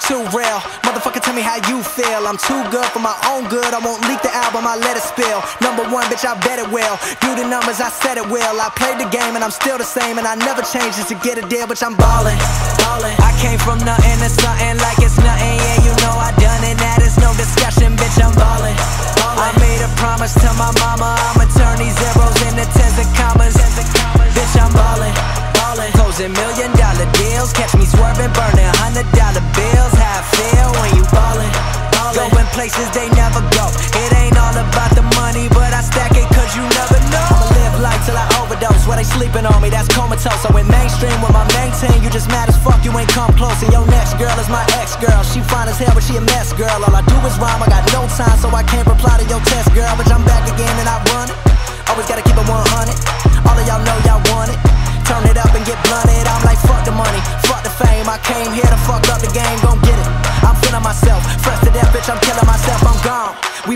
too real. Motherfucker, tell me how you feel. I'm too good for my own good. I won't leak the album, I let it spill. Number one, bitch, I bet it will. Do the numbers, I said it will. I played the game and I'm still the same. And I never changed just to get a deal, bitch, I'm ballin'. ballin'. I came from nothing to something like it's nothing. Yeah, you know I done it. That is no discussion, bitch, I'm ballin'. ballin'. I made a promise to my mama. I'ma turn these zeros into tens of commas. Bitch, I'm ballin'. ballin'. Closing million dollar deals. Catch me swerving, burning places they never go. It ain't all about the money, but I stack it cause you never know. I'ma live life till I overdose. While they sleeping on me, that's comatose. I went mainstream with my main team. You just mad as fuck, you ain't come close. And your next girl is my ex girl. She fine as hell, but she a mess girl. All I do is rhyme, I got no time, so I can't reply to your test girl. But I'm back again and I run it. Always gotta keep it 100. All of y'all know y'all want it. Turn it up and get blunted. I'm like, fuck the money, fuck the fame. I came here to fuck up the game, gon'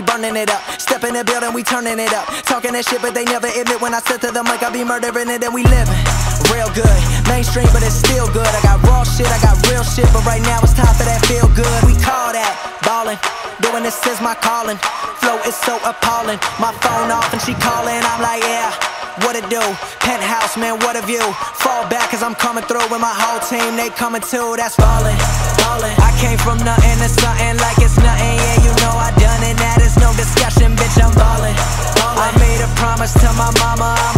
burning it up, step in the building, we turning it up. Talking that shit, but they never admit when I said to them like I be murdering it and we living. Real good, mainstream, but it's still good. I got raw shit, I got real shit, but right now it's time for that feel good. We call that ballin', doing this is my calling. Flow is so appalling, my phone off and she calling, I'm like, yeah what it do? Penthouse, man, what a view. Fall back cause I'm coming through with my whole team, they coming too, that's falling, falling. I came from nothing to something like it's promise to my mama, turn